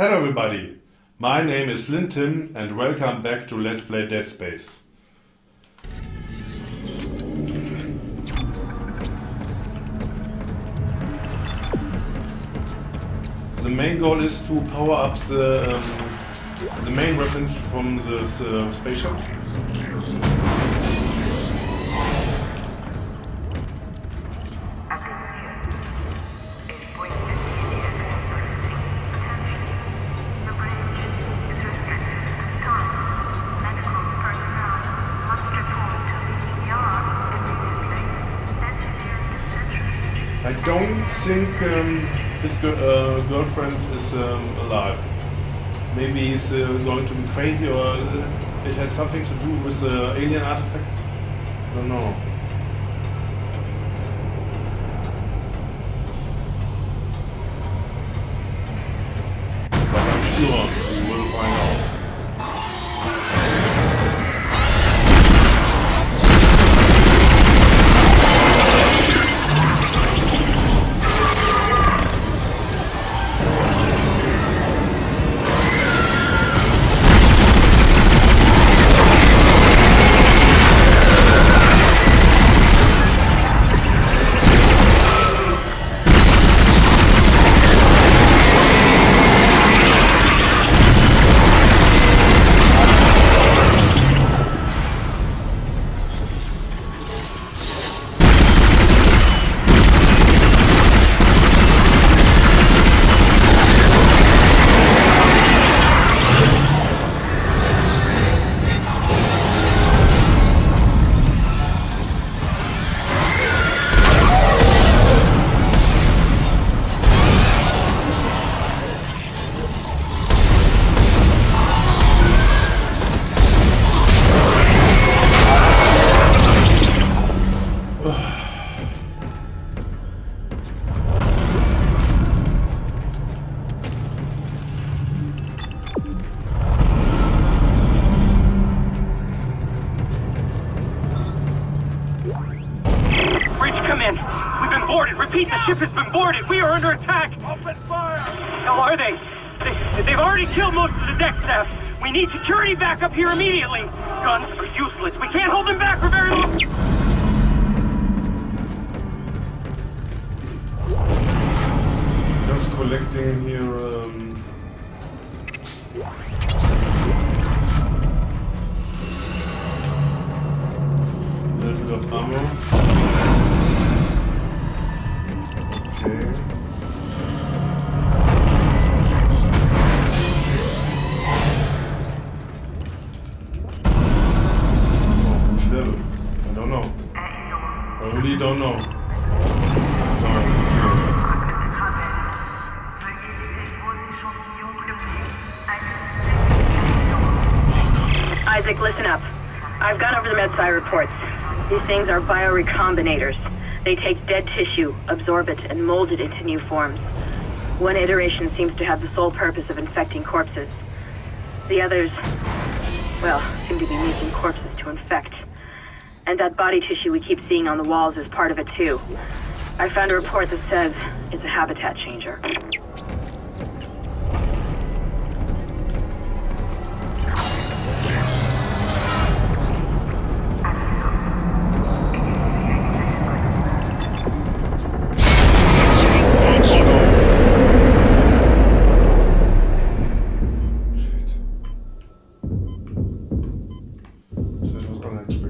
Hello everybody, my name is Flynn Tymm and welcome back to Let's Play Dead Space. The main goal is to power up the, um, the main weapons from the, the spaceship. Think um, his uh, girlfriend is um, alive. Maybe he's uh, going to be crazy or uh, it has something to do with the alien artifact. I don't know. Under attack. Open fire. How are they? they? They've already killed most of the deck staff. We need security back up here immediately. Guns are useless. We can't hold them back for very long. Just collecting here. Um, a little bit of ammo. Okay. Don't know. No. Isaac, listen up. I've gone over the MedSci reports. These things are biorecombinators. They take dead tissue, absorb it, and mold it into new forms. One iteration seems to have the sole purpose of infecting corpses. The others, well, seem to be making corpses to infect. And that body tissue we keep seeing on the walls is part of it too. I found a report that says it's a habitat changer. Shit. Unexpected.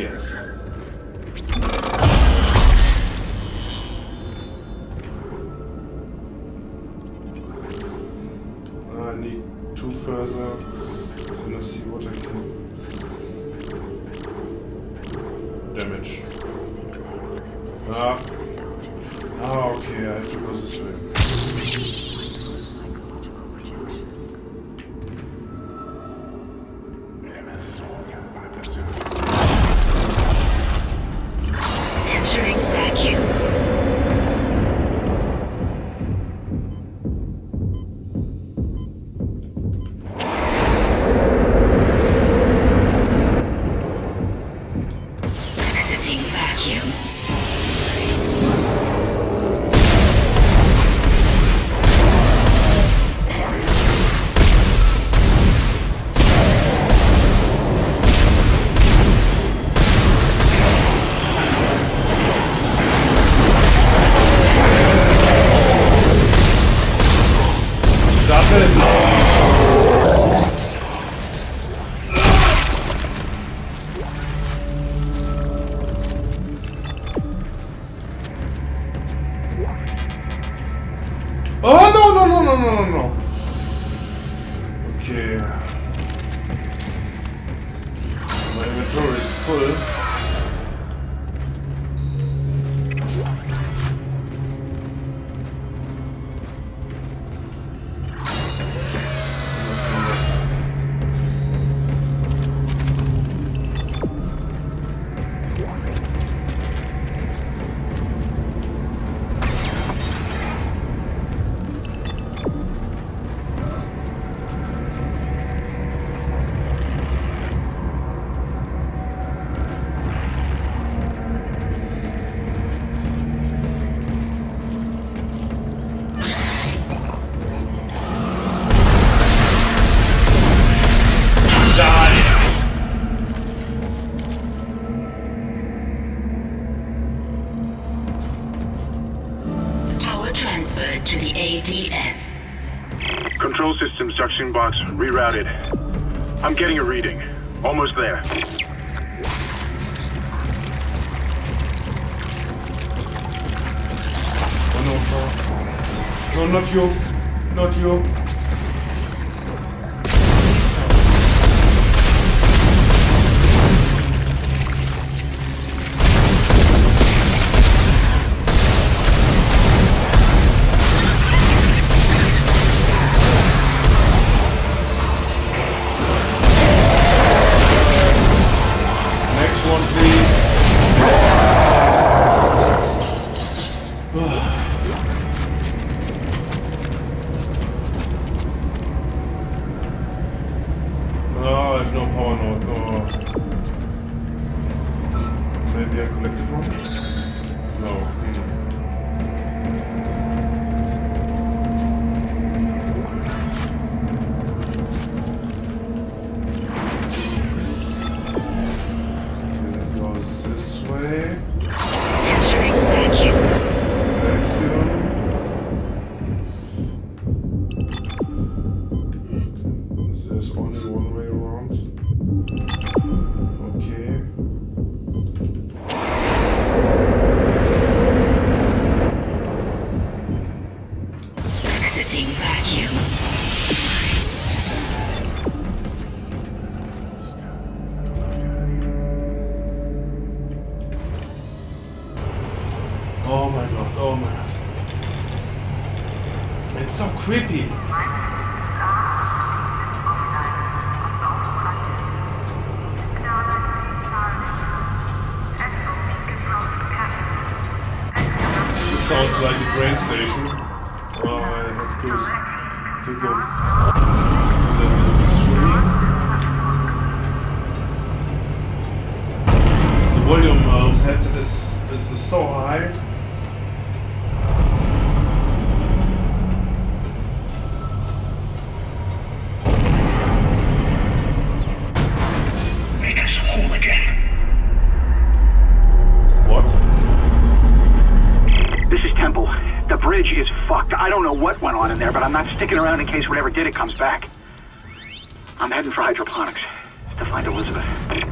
Yes. No no no no Junction box rerouted. I'm getting a reading. Almost there. No, no. No, not you. Not you. Is, is, so high. Make us whole again. What? This is Temple. The bridge is fucked. I don't know what went on in there, but I'm not sticking around in case whatever did it comes back. I'm heading for hydroponics to find Elizabeth.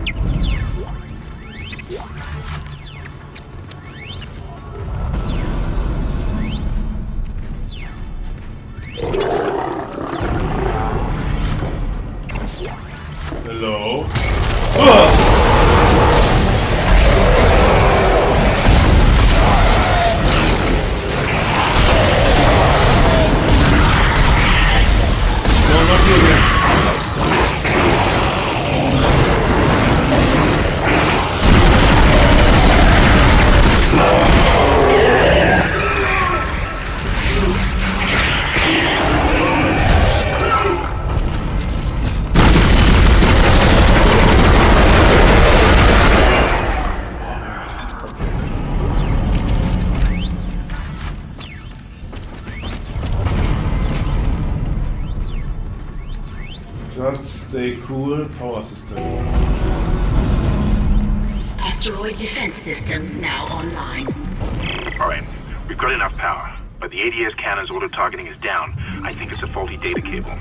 Diana's auto targeting is down. I think it's a faulty data cable.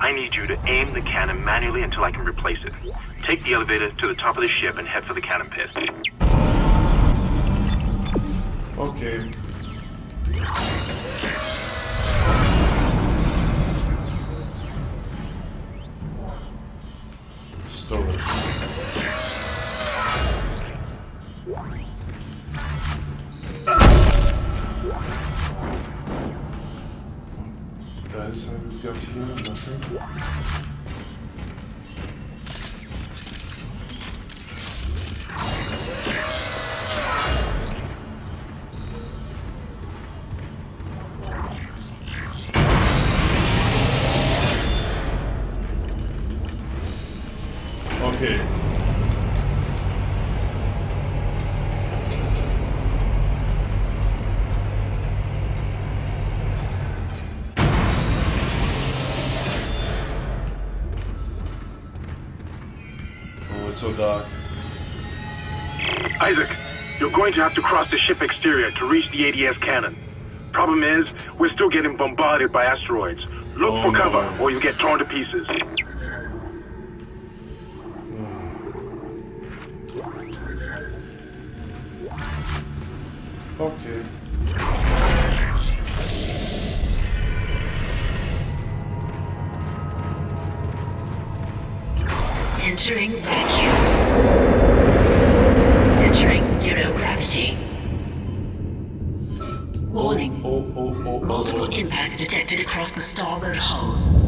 I need you to aim the cannon manually until I can replace it. Take the elevator to the top of the ship and head for the cannon pit. Okay. Storage. Have we got here? Nothing. So dark. Isaac, you're going to have to cross the ship exterior to reach the ADS cannon. Problem is, we're still getting bombarded by asteroids. Look Oh, for cover, no. or you get torn to pieces. Hmm. Okay. Entering vacuum. Entering Warning. Oh, oh, oh, oh, Multiple oh. impacts detected across the starboard hull.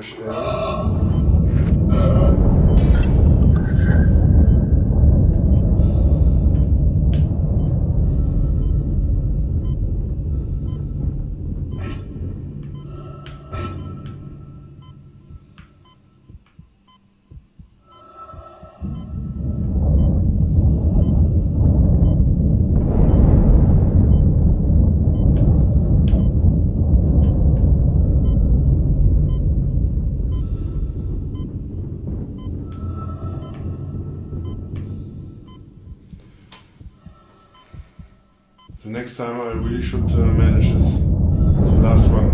euros. Next time I really should uh, manage this. The last one.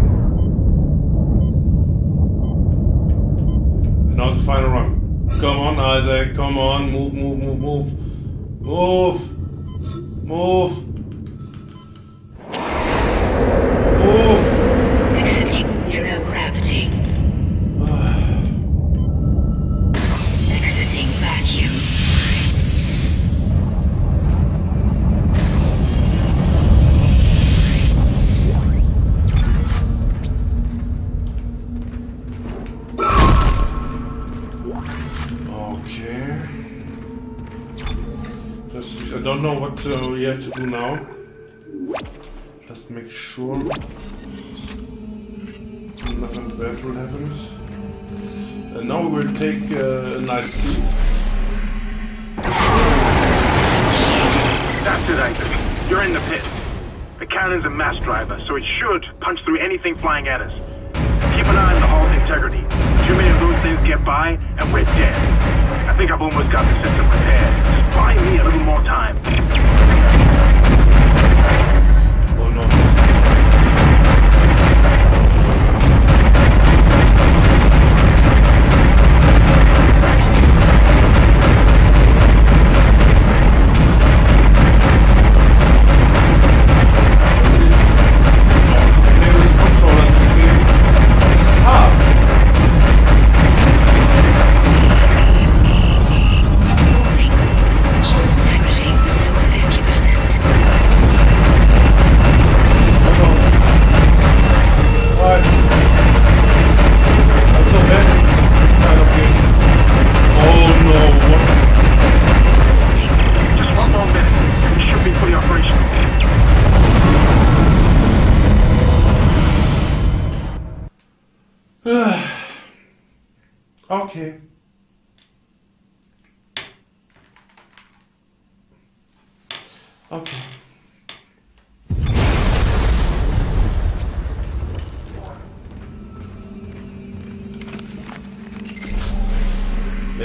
And now the final run. Come on, Isaac. Come on. Move, move, move. Move. Move. Move. Just, I don't know what uh, we have to do now. Just make sure nothing bad will happen. And now we will take uh, a nice seat. That's it, Isaac. You're in the pit. The cannon's a mass driver, so it should punch through anything flying at us. Keep an eye on the hull's integrity. Too many of those things get by, and we're dead. I think I've almost got the system repaired. Just buy me a little more time.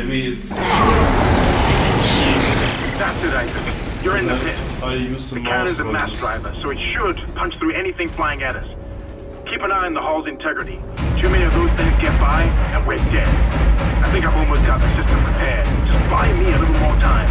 Maybe it's. That's it, Isaac. You're in the pit. I use the, The cannon's a mass driver, so it should punch through anything flying at us. Keep an eye on the hull's integrity. Too many of those things get by, and we're dead. I think I've almost got the system prepared. Just buy me a little more time.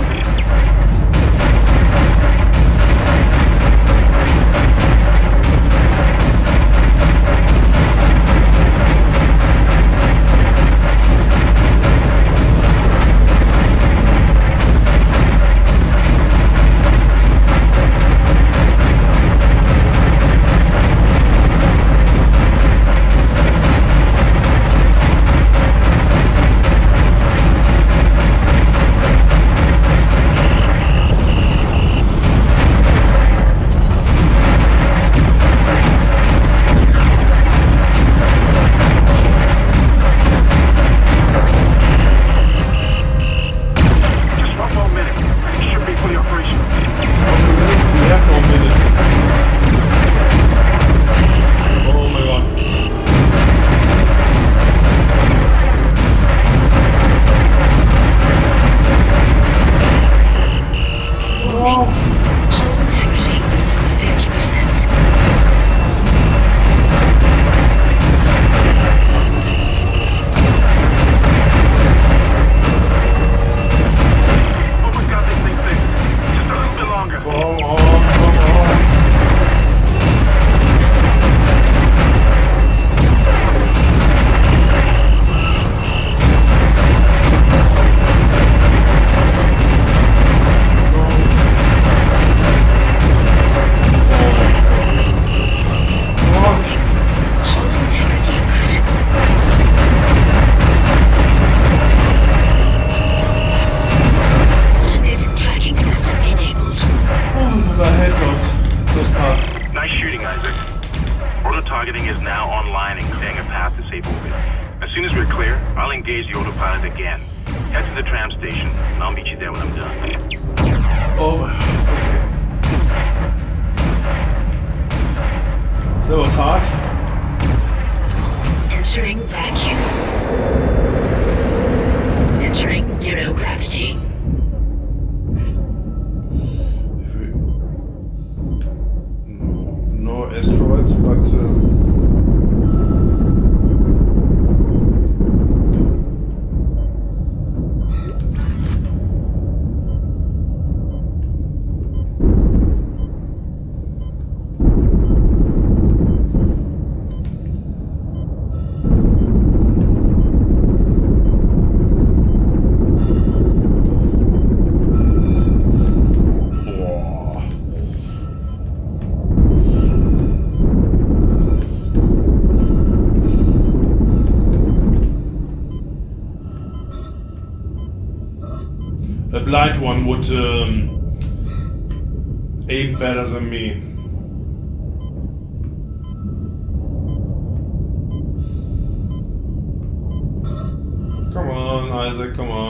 That was hard. Entering vacuum. Entering zero gravity. Blind one would um, aim better than me. Come on, Isaac, come on.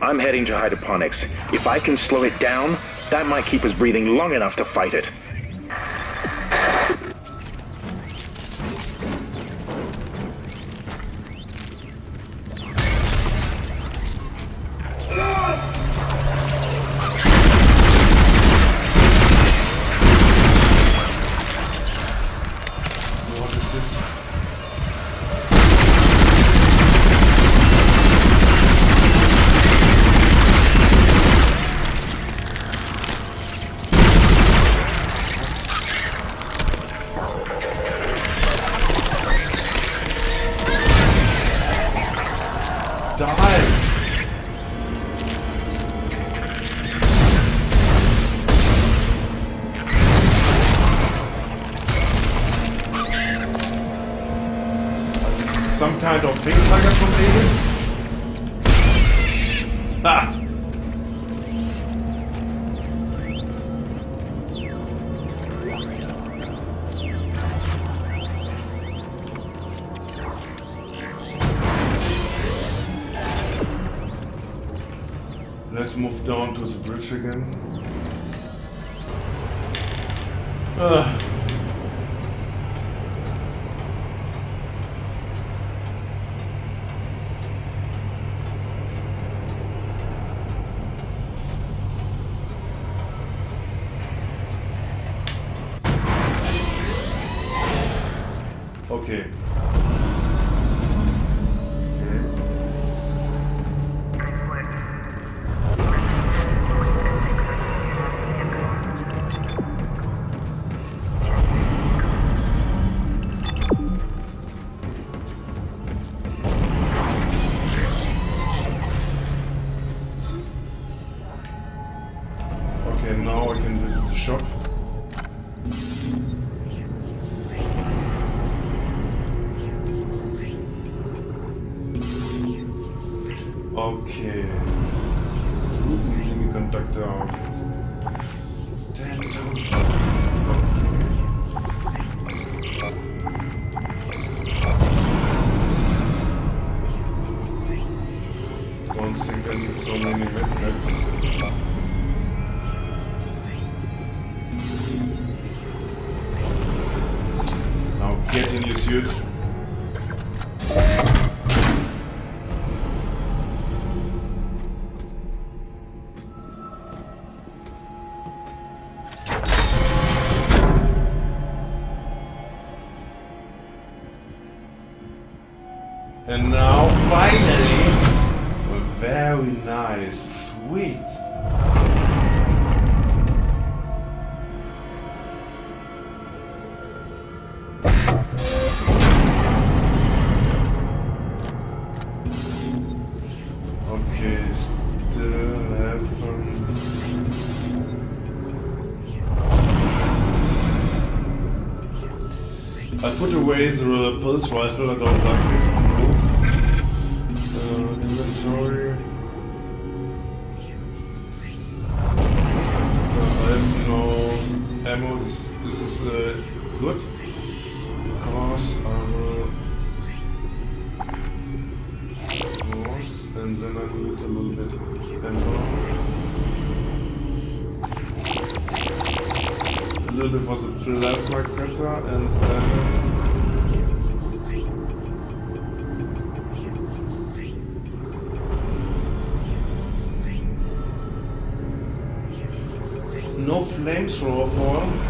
I'm heading to hydroponics. If I can slow it down, that might keep us breathing long enough to fight it. Let's move down to the bridge again. Ah. Okay, now I can visit the shop. Okay. Using And now finally, we're very nice, sweet. I put away the pulse rifle, I don't good. Cars, armor. Cars, and then I need a little bit ammo. A little bit for the plasma cutter, and then. No flamethrower for.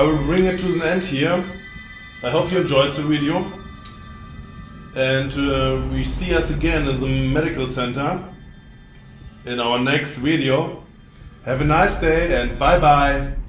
I will bring it to an end here. I hope you enjoyed the video. And uh, we see us again in the medical center in our next video. Have a nice day and bye bye.